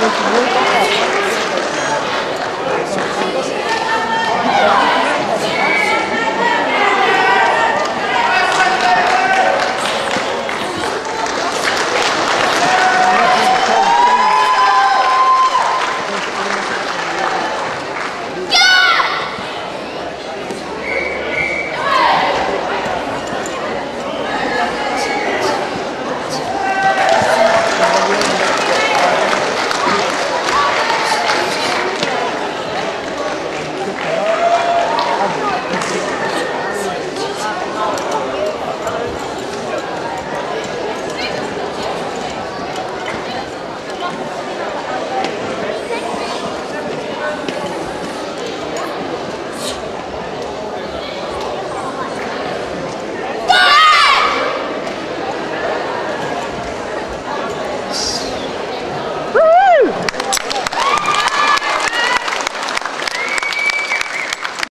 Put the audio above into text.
muito, muito.